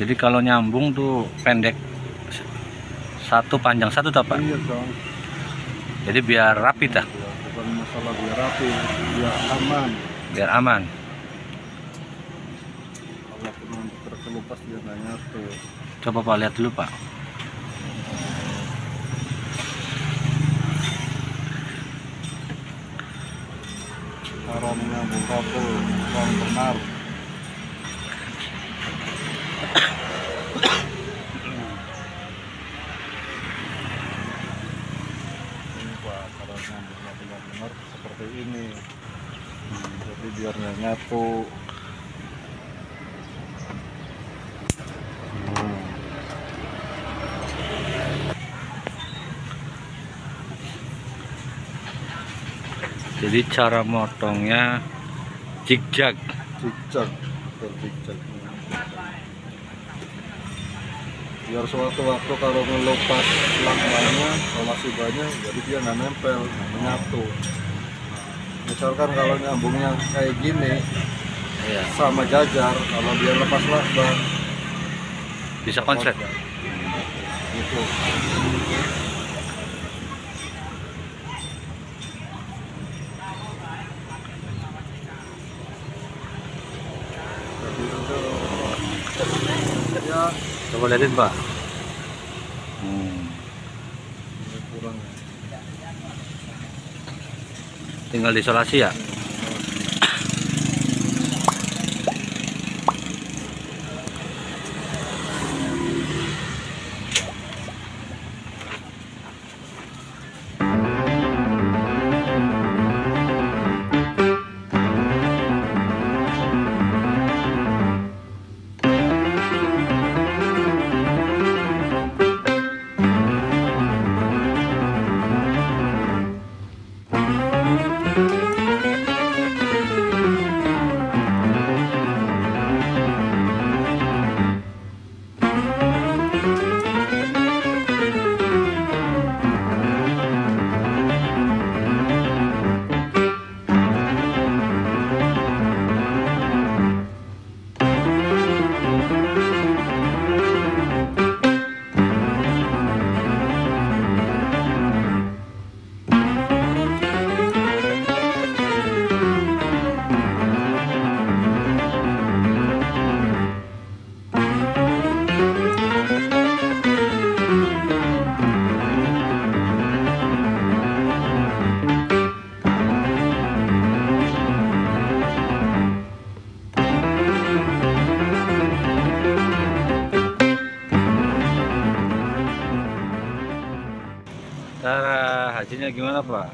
Jadi kalau nyambung tuh pendek satu panjang satu tak pak? Iya dong. Jadi biar rapi dah, Ya, bukan masalah biar rapi, biar aman. biar aman. Kalau nanti terkelupas dia nggak nyatu. Coba pak lihat dulu pak. Haramnya bungkapul, kurang benar. Ini pak caranya benar-benar seperti ini Hmm, jadi biar nyatu. Jadi cara motongnya zigzag. zigzag berzigzag biar suatu waktu kalau ngelupas lakmanya kalau masih banyak jadi dia nggak nempel nggak menyatu misalkan kalau nyambungnya kayak gini Iya. sama jajar kalau dia lepas lakban Bisa konslet. gitu Coba lihatin pak. Hmm. Tinggal diisolasi ya. Cara hasilnya gimana pak?